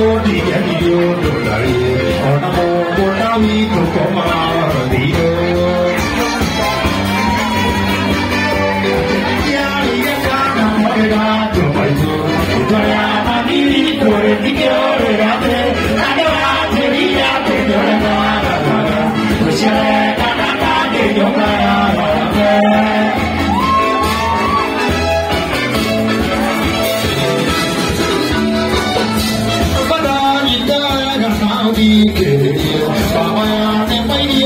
mô di đi điêu được đời đi đô Ya đi ya ca nam mô đê đa tu bài tu tu ya ma đi đi tu re đi kyo re ra te Adora te đi ya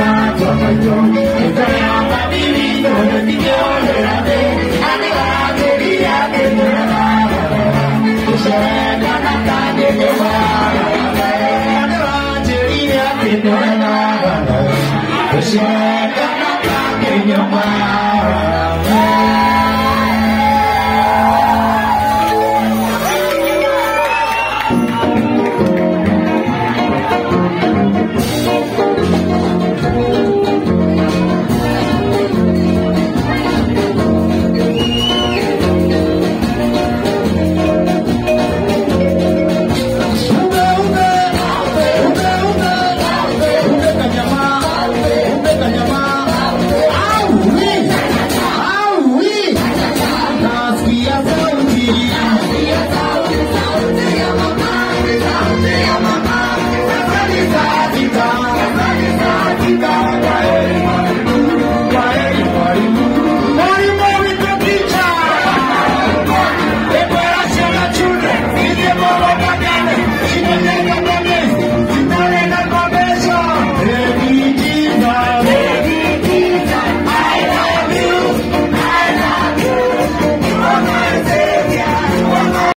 una situación Esperaba viviendo en mi llorera